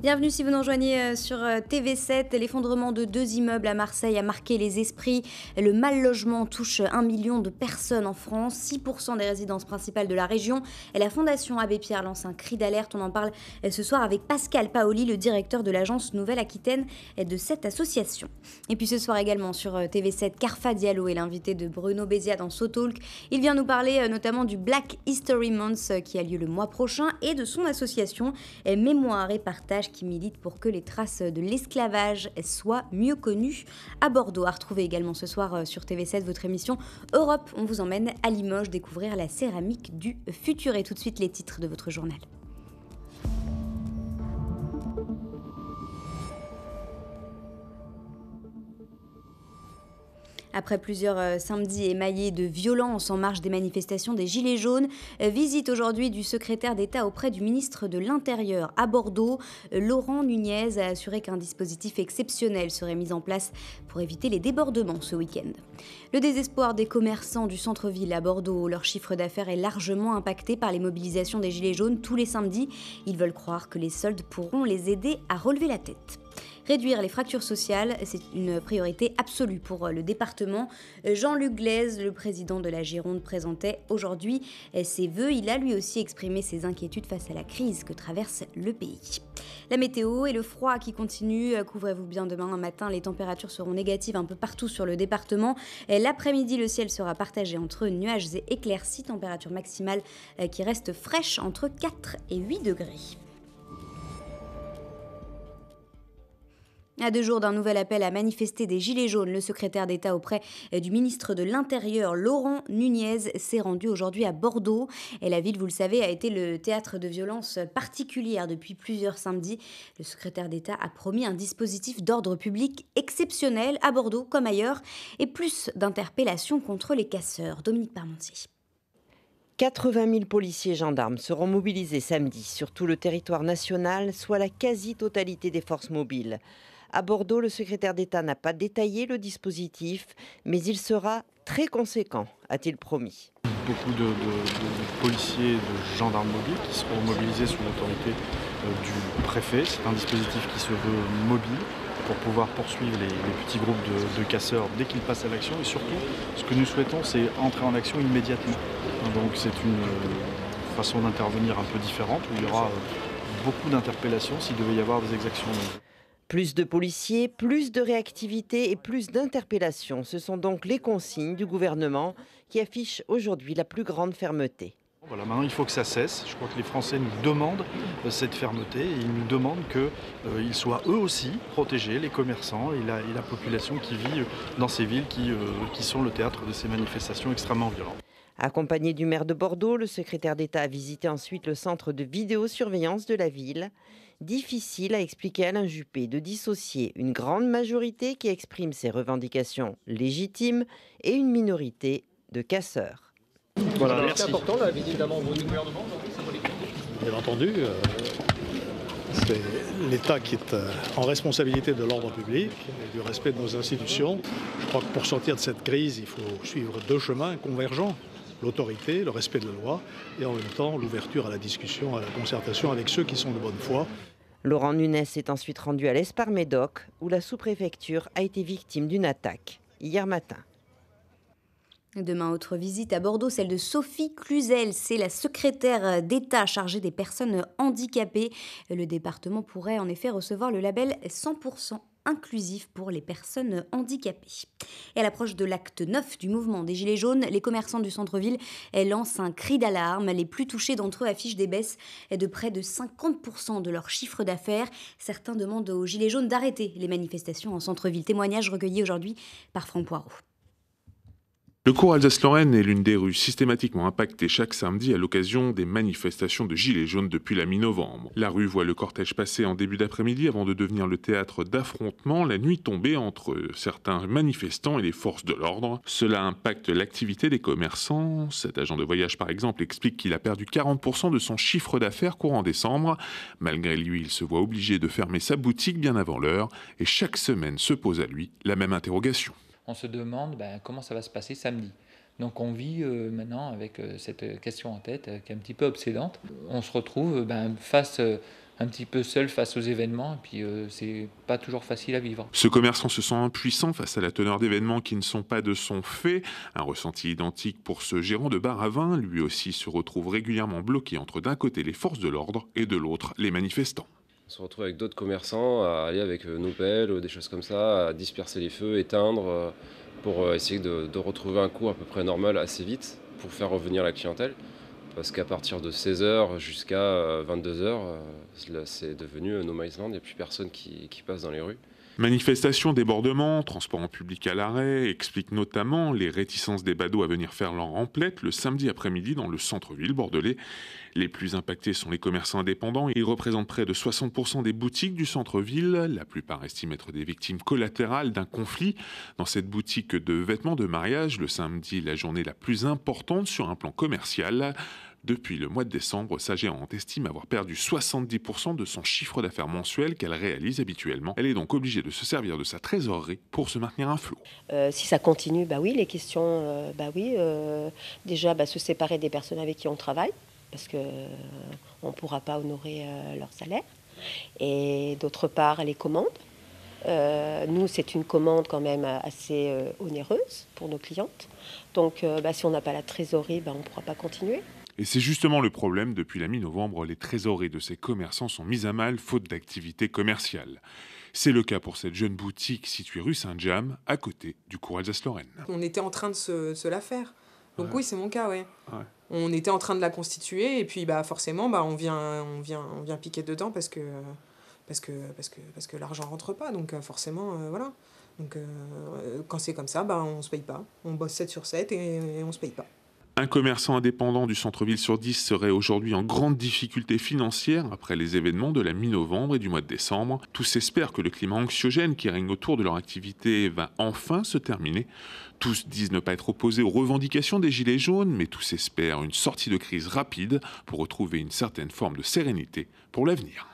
Bienvenue si vous nous rejoignez euh, sur euh, TV7. L'effondrement de deux immeubles à Marseille a marqué les esprits. Le mal logement touche un million de personnes en France, 6% des résidences principales de la région. Et la Fondation Abbé Pierre lance un cri d'alerte. On en parle euh, ce soir avec Pascal Paoli, le directeur de l'agence Nouvelle-Aquitaine de cette association. Et puis ce soir également sur TV7, Carfa Diallo est l'invité de Bruno Bézia dans Sotalk. Il vient nous parler notamment du Black History Month qui a lieu le mois prochain et de son association Mémoire et Partage qui milite pour que les traces de l'esclavage soient mieux connues à Bordeaux. À retrouver également ce soir euh, sur TV7 votre émission Europe. On vous emmène à Limoges découvrir la céramique du futur. Et tout de suite les titres de votre journal. Après plusieurs euh, samedis émaillés de violence en marge des manifestations des Gilets jaunes, euh, visite aujourd'hui du secrétaire d'État auprès du ministre de l'Intérieur à Bordeaux. Euh, Laurent Nunez a assuré qu'un dispositif exceptionnel serait mis en place pour éviter les débordements ce week-end. Le désespoir des commerçants du centre-ville à Bordeaux, leur chiffre d'affaires est largement impacté par les mobilisations des Gilets jaunes tous les samedis. Ils veulent croire que les soldes pourront les aider à relever la tête. Réduire les fractures sociales, c'est une priorité absolue pour euh, le département. Euh, Jean-Luc Glaise, le président de la Gironde, présentait aujourd'hui euh, ses vœux. Il a lui aussi exprimé ses inquiétudes face à la crise que traverse le pays. La météo et le froid qui continue. Couvrez-vous bien demain matin. Les températures seront négatives un peu partout sur le département. L'après-midi, le ciel sera partagé entre nuages et éclaircies. Température maximale qui reste fraîche entre 4 et 8 degrés. À deux jours d'un nouvel appel à manifester des Gilets jaunes, le secrétaire d'État auprès du ministre de l'Intérieur, Laurent Nunez, s'est rendu aujourd'hui à Bordeaux. Et la ville, vous le savez, a été le théâtre de violences particulières depuis plusieurs samedis. Le secrétaire d'État a promis un dispositif d'ordre public exceptionnel à Bordeaux comme ailleurs et plus d'interpellations contre les casseurs. Dominique Parmentier. 80 000 policiers et gendarmes seront mobilisés samedi sur tout le territoire national, soit la quasi-totalité des forces mobiles. À Bordeaux, le secrétaire d'État n'a pas détaillé le dispositif, mais il sera très conséquent, a-t-il promis. Beaucoup de, policiers de gendarmes mobiles qui seront mobilisés sous l'autorité euh, du préfet. C'est un dispositif qui se veut mobile pour pouvoir poursuivre les, petits groupes de, casseurs dès qu'ils passent à l'action. Et surtout, ce que nous souhaitons, c'est entrer en action immédiatement. Donc c'est une euh, façon d'intervenir un peu différente où il y aura euh, beaucoup d'interpellations s'il devait y avoir des exactions. Plus de policiers, plus de réactivité et plus d'interpellations. Ce sont donc les consignes du gouvernement qui affichent aujourd'hui la plus grande fermeté. Voilà, maintenant il faut que ça cesse. Je crois que les Français nous demandent euh, cette fermeté et ils nous demandent qu'ils euh, soient eux aussi protégés, les commerçants et la, population qui vit euh, dans ces villes qui, qui sont le théâtre de ces manifestations extrêmement violentes. Accompagné du maire de Bordeaux, le secrétaire d'État a visité ensuite le centre de vidéosurveillance de la ville difficile à expliquer à Alain Juppé de dissocier une grande majorité qui exprime ses revendications légitimes et une minorité de casseurs. Voilà, C'est important la visite d'un membre du gouvernement Bien entendu, euh, c'est l'État qui est euh, en responsabilité de l'ordre public et du respect de nos institutions. Je crois que pour sortir de cette crise, il faut suivre deux chemins convergents l'autorité, le respect de la loi et en même temps l'ouverture à la discussion, à la concertation avec ceux qui sont de bonne foi. Laurent Nunes est ensuite rendu à l'Espar-Médoc où la sous-préfecture a été victime d'une attaque hier matin. Demain, autre visite à Bordeaux, celle de Sophie Cluzel. C'est la secrétaire d'État chargée des personnes handicapées. Le département pourrait en effet recevoir le label 100% inclusif pour les personnes handicapées. Et à l'approche de l'acte 9 du mouvement des Gilets jaunes, les commerçants du centre-ville lancent un cri d'alarme. Les plus touchés d'entre eux affichent des baisses de près de 50% de leur chiffre d'affaires. Certains demandent aux Gilets jaunes d'arrêter les manifestations en centre-ville. Témoignage recueilli aujourd'hui par Franck Poirot. Le cours Alsace-Lorraine est l'une des rues systématiquement impactées chaque samedi à l'occasion des manifestations de Gilets jaunes depuis la mi-novembre. La rue voit le cortège passer en début d'après-midi avant de devenir le théâtre d'affrontements la nuit tombée entre certains manifestants et les forces de l'ordre. Cela impacte l'activité des commerçants. Cet agent de voyage, par exemple, explique qu'il a perdu 40% de son chiffre d'affaires courant décembre. Malgré lui, il se voit obligé de fermer sa boutique bien avant l'heure et chaque semaine se pose à lui la même interrogation on se demande ben, comment ça va se passer samedi. Donc on vit euh, maintenant avec euh, cette question en tête euh, qui est un petit peu obsédante. On se retrouve ben, face un petit peu seul face aux événements, et puis euh, c'est pas toujours facile à vivre. Ce commerçant se sent impuissant face à la teneur d'événements qui ne sont pas de son fait. Un ressenti identique pour ce gérant de bar à vin, lui aussi se retrouve régulièrement bloqué entre d'un côté les forces de l'ordre et de l'autre les manifestants. On se retrouve avec d'autres commerçants à aller avec euh, nos pelles ou des choses comme ça, à disperser les feux, éteindre, euh, pour essayer de, retrouver un cours à peu près normal assez vite pour faire revenir la clientèle parce qu'à partir de 16h jusqu'à 22h, euh, c'est devenu No Man's Land, il n'y a plus personne qui passe dans les rues. Manifestations, débordements, transport en public à l'arrêt expliquent notamment les réticences des badauds à venir faire leur remplette le samedi après-midi dans le centre-ville bordelais. Les plus impactés sont les commerçants indépendants. Ils représentent près de 60% des boutiques du centre-ville. La plupart estiment être des victimes collatérales d'un conflit. Dans cette boutique de vêtements de mariage, le samedi la journée la plus importante sur un plan commercial. Depuis le mois de décembre, sa estime avoir perdu 70% de son chiffre d'affaires mensuel qu'elle réalise habituellement. Elle est donc obligée de se servir de sa trésorerie pour se maintenir un flot. Euh, si ça continue, bah oui, les questions, euh, bah oui, euh, déjà bah, se séparer des personnes avec qui on travaille, parce qu'on ne pourra pas honorer leur salaire. Et d'autre part, les commandes. nous, c'est une commande quand même assez onéreuse pour nos clientes. Donc, bah, si on n'a pas la trésorerie, bah, on ne pourra pas continuer. Et c'est justement le problème, depuis la mi-novembre, les trésoreries de ces commerçants sont mises à mal faute d'activité commerciale. C'est le cas pour cette jeune boutique située rue Saint-James, à côté du cours Alsace-Lorraine. On était en train de se, la faire. Donc oui, c'est mon cas, ouais. On était en train de la constituer et puis bah forcément bah on vient on vient on vient piquer dedans parce que parce que parce que parce que l'argent rentre pas donc euh, forcément euh, voilà. Donc euh, quand c'est comme ça bah on se paye pas. On bosse 7 sur 7 et, et on se paye pas. Un commerçant indépendant du centre-ville sur 10 serait aujourd'hui en grande difficulté financière après les événements de la mi-novembre et du mois de décembre. Tous espèrent que le climat anxiogène qui règne autour de leur activité va enfin se terminer. Tous disent ne pas être opposés aux revendications des Gilets jaunes, mais tous espèrent une sortie de crise rapide pour retrouver une certaine forme de sérénité pour l'avenir.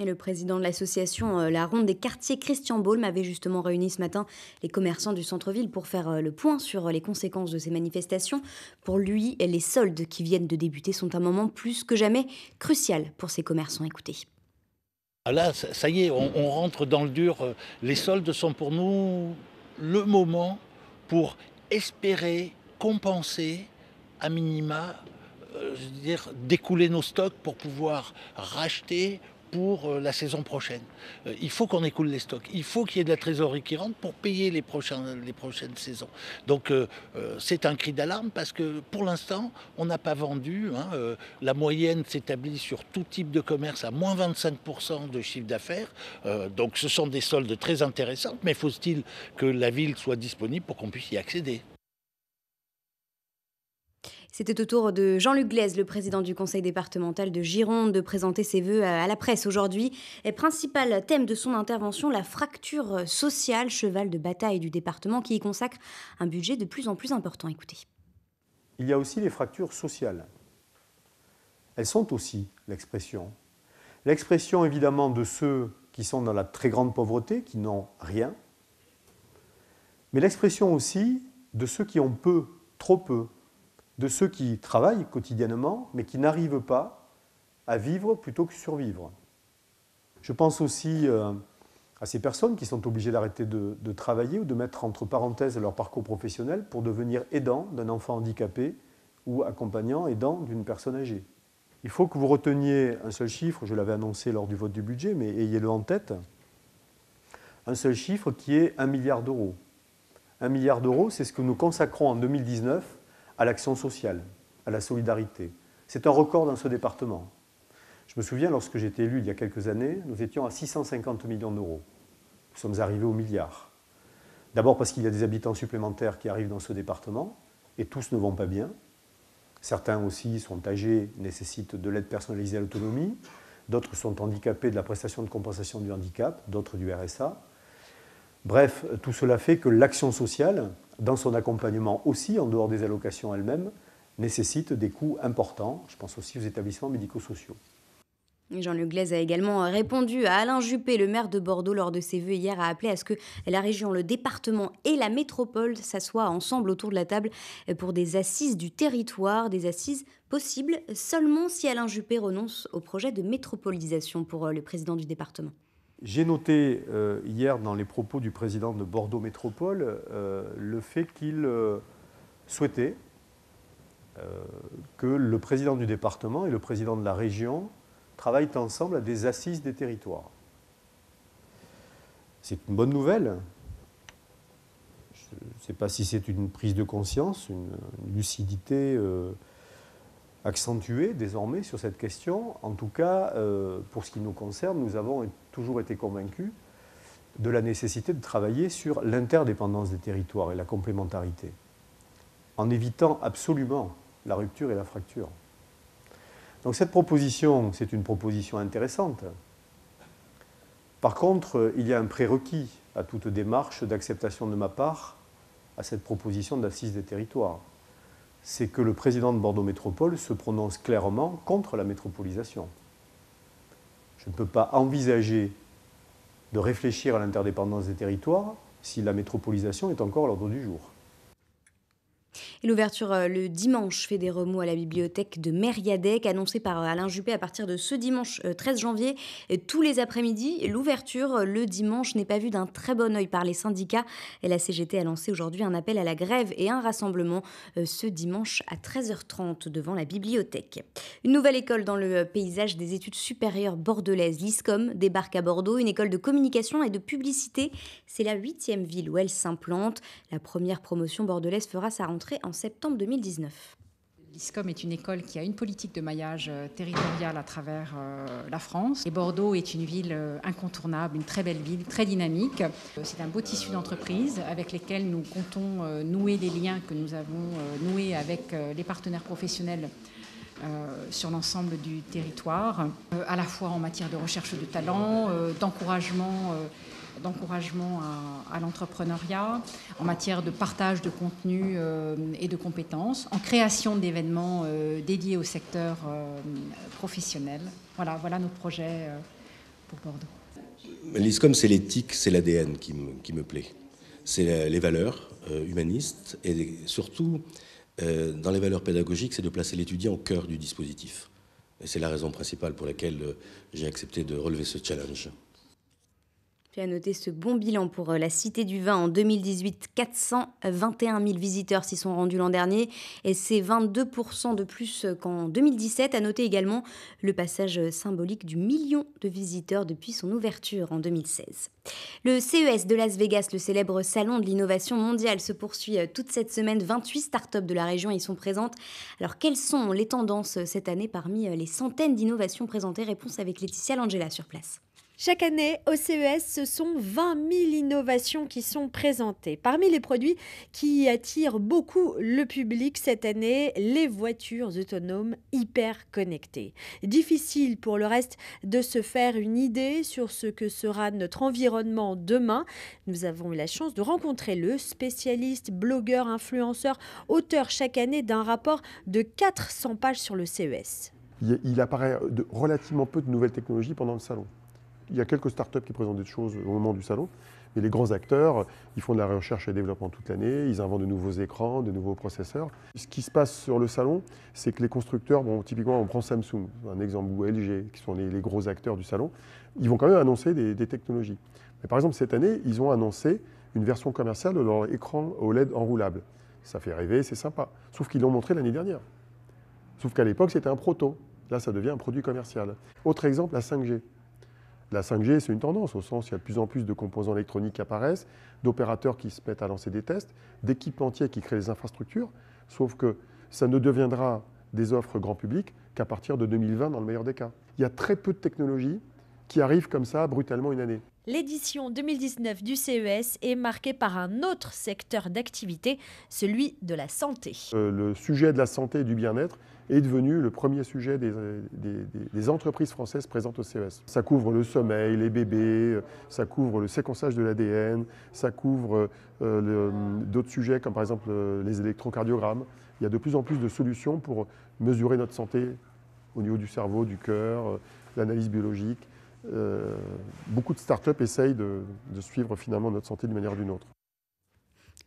Et le président de l'association euh, La Ronde des quartiers, Christian Baulm, avait justement réuni ce matin les commerçants du centre-ville pour faire euh, le point sur les conséquences de ces manifestations. Pour lui, les soldes qui viennent de débuter sont un moment plus que jamais crucial pour ces commerçants. Écoutez. Ah là, ça y est, on, rentre dans le dur. Les soldes sont pour nous le moment pour espérer compenser à minima, euh, dire, découler nos stocks pour pouvoir racheter pour euh, la saison prochaine. Euh, il faut qu'on écoule les stocks. Il faut qu'il y ait de la trésorerie qui rentre pour payer les, les prochaines saisons. Donc euh, c'est un cri d'alarme parce que pour l'instant, on n'a pas vendu. Hein, la moyenne s'établit sur tout type de commerce à moins 25% de chiffre d'affaires. donc ce sont des soldes très intéressantes, mais faut-il que la ville soit disponible pour qu'on puisse y accéder? C'était au tour de Jean-Luc Glaise, le président du conseil départemental de Gironde, de présenter ses voeux à la presse aujourd'hui. Et principal thème de son intervention, la fracture sociale, cheval de bataille du département qui y consacre un budget de plus en plus important. Écoutez. Il y a aussi les fractures sociales. Elles sont aussi l'expression. L'expression évidemment de ceux qui sont dans la très grande pauvreté, qui n'ont rien, mais l'expression aussi de ceux qui ont peu, trop peu, de ceux qui travaillent quotidiennement, mais qui n'arrivent pas à vivre plutôt que survivre. Je pense aussi euh, à ces personnes qui sont obligées d'arrêter de, travailler ou de mettre entre parenthèses leur parcours professionnel pour devenir aidant d'un enfant handicapé ou accompagnant, aidant d'une personne âgée. Il faut que vous reteniez un seul chiffre, je l'avais annoncé lors du vote du budget, mais ayez-le en tête, un seul chiffre qui est un milliard d'euros. Un milliard d'euros, c'est ce que nous consacrons en 2019 à l'action sociale, à la solidarité. C'est un record dans ce département. Je me souviens, lorsque j'étais élu il y a quelques années, nous étions à 650 millions d'euros. Nous sommes arrivés au milliard. D'abord parce qu'il y a des habitants supplémentaires qui arrivent dans ce département, et tous ne vont pas bien. Certains aussi sont âgés, nécessitent de l'aide personnalisée à l'autonomie. D'autres sont handicapés de la prestation de compensation du handicap, d'autres du RSA. Bref, tout cela fait que l'action sociale, dans son accompagnement aussi, en dehors des allocations elles-mêmes, nécessite des coûts importants. Je pense aussi aux établissements médico-sociaux. Jean-Luc Glaise a également répondu à Alain Juppé, le maire de Bordeaux, lors de ses vœux hier, a appelé à ce que la région, le département et la métropole s'assoient ensemble autour de la table pour des assises du territoire, des assises possibles seulement si Alain Juppé renonce au projet de métropolisation pour le président du département. J'ai noté euh, hier dans les propos du président de Bordeaux Métropole euh, le fait qu'il euh, souhaitait que le président du département et le président de la région travaillent ensemble à des assises des territoires. C'est une bonne nouvelle. Je ne sais pas si c'est une prise de conscience, une, lucidité accentuée désormais sur cette question. En tout cas, euh, pour ce qui nous concerne, nous avons toujours été convaincus de la nécessité de travailler sur l'interdépendance des territoires et la complémentarité, en évitant absolument la rupture et la fracture. Donc cette proposition, c'est une proposition intéressante. Par contre, il y a un prérequis à toute démarche d'acceptation de ma part à cette proposition d'assise des territoires c'est que le président de Bordeaux Métropole se prononce clairement contre la métropolisation. Je ne peux pas envisager de réfléchir à l'interdépendance des territoires si la métropolisation est encore à l'ordre du jour. L'ouverture euh, le dimanche fait des remous à la bibliothèque de Mériadec, annoncée par euh, Alain Juppé à partir de ce dimanche 13 euh, janvier. Tous les après-midi, l'ouverture le dimanche n'est pas vue d'un très bon œil par les syndicats. Et la CGT a lancé aujourd'hui un appel à la grève et un rassemblement ce dimanche à 13h30 devant la bibliothèque. Une nouvelle école dans le paysage des études supérieures bordelaises, l'ISCOM, débarque à Bordeaux, une école de communication et de publicité. C'est la huitième ville où elle s'implante. La première promotion bordelaise fera sa rentrée en septembre 2019. L'ISCOM est une école qui a une politique de maillage euh, territorial à travers euh, la France. Et Bordeaux est une ville euh, incontournable, une très belle ville, très dynamique. C'est un beau tissu d'entreprises avec lesquels nous comptons nouer les liens que nous avons noués avec les partenaires professionnels sur l'ensemble du territoire, à la fois en matière de recherche de talents, d'encouragement d'encouragement à, l'entrepreneuriat, en matière de partage de contenu euh, et de compétences, en création d'événements euh, dédiés au secteur euh, professionnel. Voilà, voilà nos projets pour Bordeaux. L'ISCOM, c'est l'éthique, c'est l'ADN qui qui me plaît. C'est les valeurs humanistes et surtout, dans les valeurs pédagogiques, c'est de placer l'étudiant au cœur du dispositif. Et c'est la raison principale pour laquelle j'ai accepté de relever ce challenge. Puis à noter ce bon bilan pour euh, la Cité du Vin en 2018. 421 000 visiteurs s'y sont rendus l'an dernier et c'est 22% de plus qu'en 2017. À noter également le passage symbolique du million de visiteurs depuis son ouverture en 2016. Le CES de Las Vegas, le célèbre salon de l'innovation mondiale, se poursuit euh, toute cette semaine. 28 startups de la région y sont présentes. Alors quelles sont les tendances euh, cette année parmi les centaines d'innovations présentées? Réponse avec Laetitia Langela sur place. Chaque année, au CES, ce sont 20 000 innovations qui sont présentées. Parmi les produits qui attirent beaucoup le public cette année, les voitures autonomes hyper connectées. Difficile pour le reste de se faire une idée sur ce que sera notre environnement demain. Nous avons eu la chance de rencontrer le spécialiste, blogueur, influenceur, auteur chaque année d'un rapport de 400 pages sur le CES. Il apparaît relativement peu de nouvelles technologies pendant le salon il y a quelques startups qui présentent des choses au moment du salon, mais les grands acteurs, ils font de la recherche et développement toute l'année, ils inventent de nouveaux écrans, de nouveaux processeurs. Ce qui se passe sur le salon, c'est que les constructeurs, bon, typiquement on prend Samsung, un exemple, ou LG, qui sont les, gros acteurs du salon, ils vont quand même annoncer des, technologies. Mais par exemple, cette année, ils ont annoncé une version commerciale de leur écran OLED enroulable. Ça fait rêver, c'est sympa. Sauf qu'ils l'ont montré l'année dernière. Sauf qu'à l'époque, c'était un proto. Là, ça devient un produit commercial. Autre exemple, la 5G. La 5G, c'est une tendance, au sens où il y a de plus en plus de composants électroniques qui apparaissent, d'opérateurs qui se mettent à lancer des tests, d'équipementiers qui créent des infrastructures, sauf que ça ne deviendra des offres grand public qu'à partir de 2020 dans le meilleur des cas. Il y a très peu de technologies qui arrivent comme ça brutalement une année. L'édition 2019 du CES est marquée par un autre secteur d'activité, celui de la santé. Euh, le sujet de la santé et du bien-être est devenu le premier sujet des, entreprises françaises présentes au CES. Ça couvre le sommeil, les bébés, ça couvre le séquençage de l'ADN, ça couvre euh, d'autres sujets comme par exemple euh, les électrocardiogrammes. Il y a de plus en plus de solutions pour mesurer notre santé au niveau du cerveau, du cœur, l'analyse biologique. Beaucoup de startups essayent de, de suivre finalement notre santé d'une manière ou d'une autre.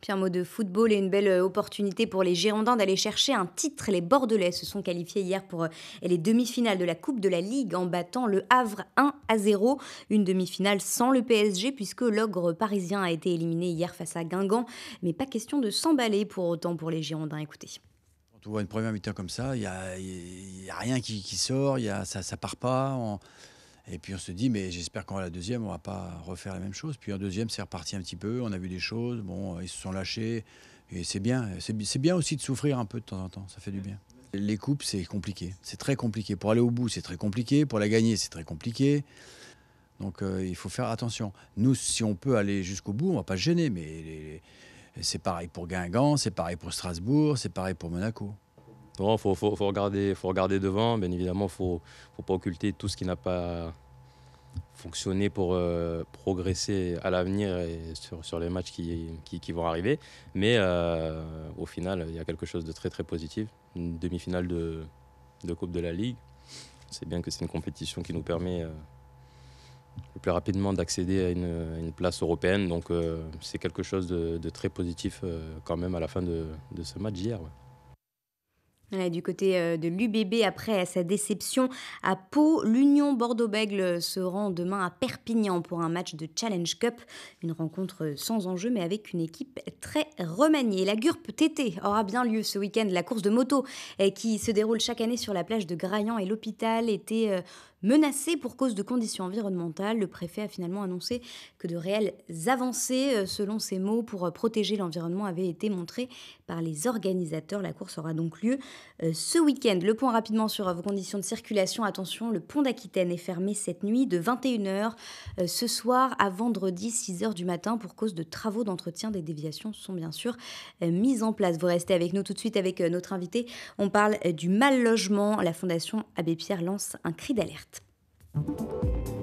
Puis un mot de football et une belle euh, opportunité pour les Girondins d'aller chercher un titre. Les Bordelais se sont qualifiés hier pour euh, les demi-finales de la Coupe de la Ligue en battant le Havre 1 à 0. Une demi-finale sans le PSG puisque l'ogre parisien a été éliminé hier face à Guingamp. Mais pas question de s'emballer pour autant pour les Girondins. Écoutez. Quand on voit une première mi-temps comme ça, il n'y a, a, rien qui, sort, y a, ça ne part pas. Et puis on se dit, mais j'espère qu'en la deuxième, on va pas refaire la même chose. Puis en deuxième, c'est reparti un petit peu, on a vu des choses, bon, ils se sont lâchés. Et c'est bien, c'est bien aussi de souffrir un peu de temps en temps, ça fait du bien. Les coupes, c'est compliqué, c'est très compliqué. Pour aller au bout, c'est très compliqué. Pour la gagner, c'est très compliqué. Donc euh, il faut faire attention. Nous, si on peut aller jusqu'au bout, on va pas se gêner. Mais c'est pareil pour Guingamp, c'est pareil pour Strasbourg, c'est pareil pour Monaco. Il faut, regarder, faut regarder devant. Bien évidemment, il ne faut pas occulter tout ce qui n'a pas fonctionné pour euh, progresser à l'avenir et sur, les matchs qui, vont arriver. Mais euh, au final, il y a quelque chose de très très positif. Une demi-finale de, Coupe de la Ligue. C'est bien que c'est une compétition qui nous permet euh, le plus rapidement d'accéder à une, place européenne. Donc c'est quelque chose de, très positif quand même à la fin de, de ce match d'hier du côté euh, de l'UBB, après sa déception à Pau, l'Union Bordeaux-Bègle se rend demain à Perpignan pour un match de Challenge Cup. Une rencontre sans enjeu, mais avec une équipe très remaniée. La GURP TT aura bien lieu ce week-end. La course de moto euh, qui se déroule chaque année sur la plage de Graillan et l'hôpital était euh, menacé pour cause de conditions environnementales. Le préfet a finalement annoncé que de réelles avancées, euh, selon ses mots, pour euh, protéger l'environnement avaient été montrées par les organisateurs. La course aura donc lieu euh, ce week-end. Le point rapidement sur vos conditions de circulation. Attention, le pont d'Aquitaine est fermé cette nuit de 21h ce soir à vendredi 6h du matin pour cause de travaux d'entretien. Des déviations sont bien sûr mises en place. Vous restez avec nous tout de suite avec notre invité. On parle du mal logement. La Fondation Abbé Pierre lance un cri d'alerte. Thank you.